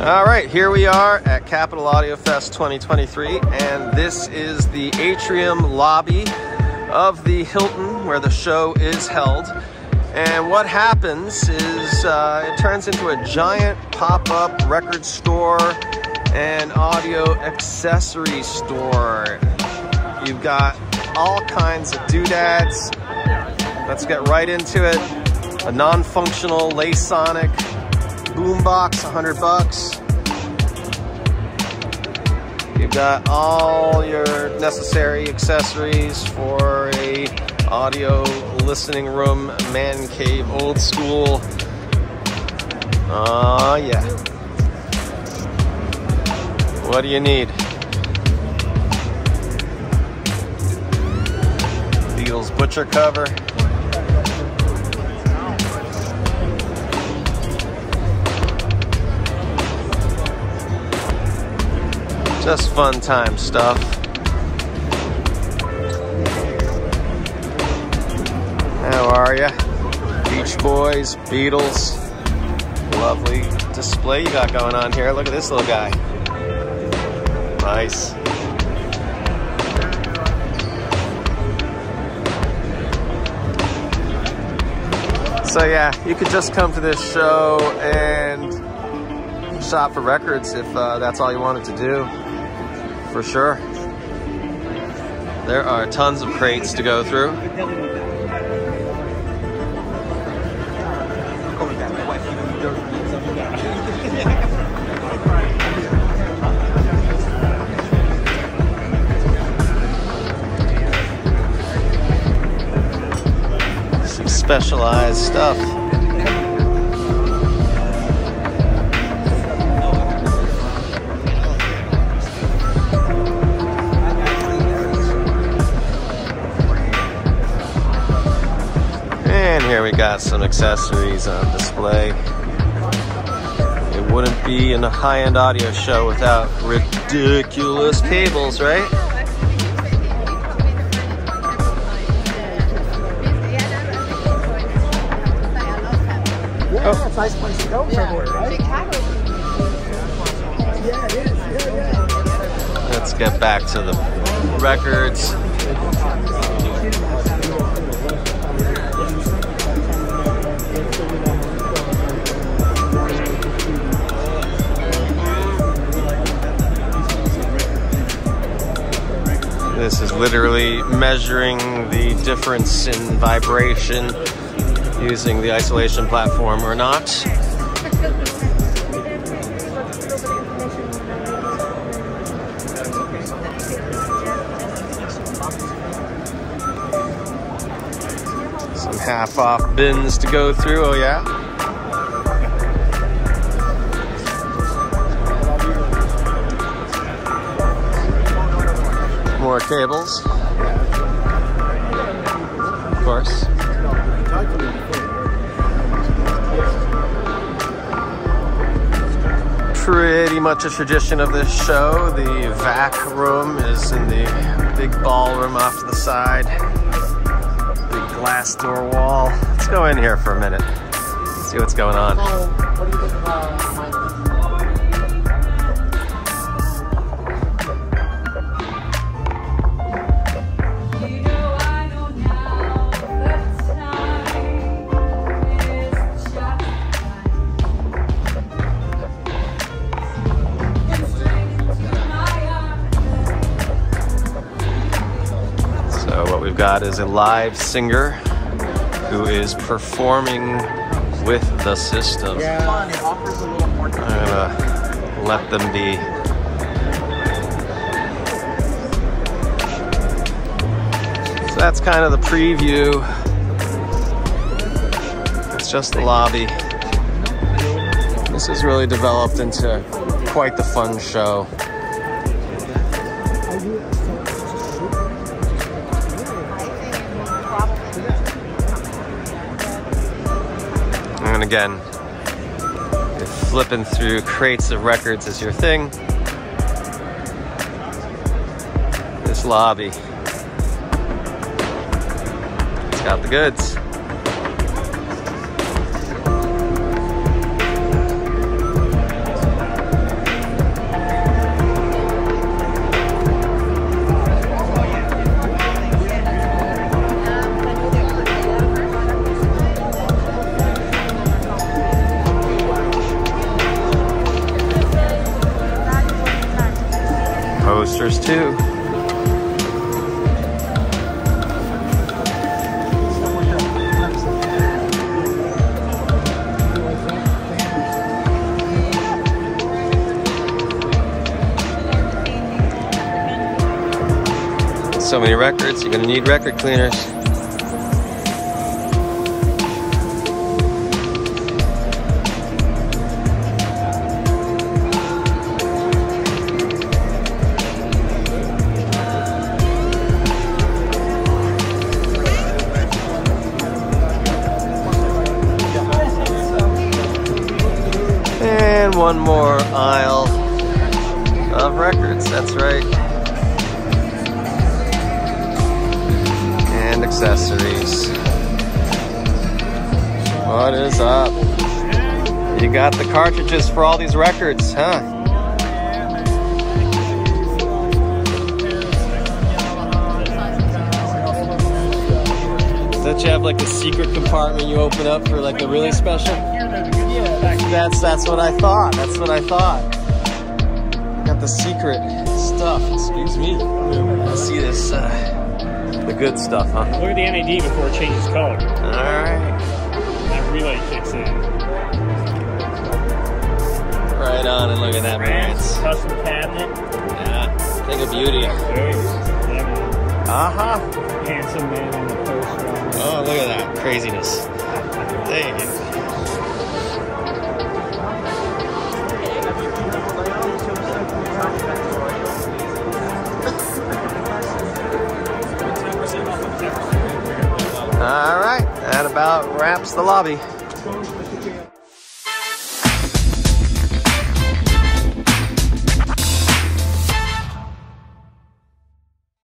All right, here we are at Capital Audio Fest 2023, and this is the atrium lobby of the Hilton where the show is held. And what happens is uh, it turns into a giant pop up record store and audio accessory store. You've got all kinds of doodads. Let's get right into it. A non functional Lasonic boombox, 100 bucks. You've got all your necessary accessories for a audio listening room, man cave, old school. Oh yeah. What do you need? Beatles butcher cover. Just fun time stuff. How are ya? Beach Boys, Beatles. Lovely display you got going on here. Look at this little guy. Nice. So yeah, you could just come to this show and shop for records if uh, that's all you wanted to do for sure. There are tons of crates to go through. Some specialized stuff. Got some accessories on display. It wouldn't be in a high-end audio show without ridiculous cables, right? Yeah, it's a nice place to go somewhere, right? Yeah, it is. Yeah, yeah. Let's get back to the records. Literally measuring the difference in vibration using the isolation platform or not. Some half off bins to go through, oh yeah. More cables. Of course. Pretty much a tradition of this show. The VAC room is in the big ballroom off to the side. Big glass door wall. Let's go in here for a minute. See what's going on. So what we've got is a live singer who is performing with the system. Yeah, it offers a little more. I'm gonna let them be. So that's kind of the preview. It's just the lobby. This has really developed into quite the fun show. Again, if flipping through crates of records is your thing, this lobby, it's got the goods. Too. So many records, you're gonna need record cleaners. One more aisle of records, that's right. And accessories. What is up? You got the cartridges for all these records, huh? Don't you have like a secret compartment you open up for like a really special? That's that's what I thought. That's what I thought. Got the secret stuff. Excuse me. Let's see this. Uh, the good stuff, huh? Look at the NAD before it changes color. All right. That relay kicks in. Right on, and look at that, Marantz. custom cabinet. Yeah. Thing of beauty. There he is. That Uh huh. man. Handsome man on the. Oh, look at that craziness. You go. All right, that about wraps the lobby.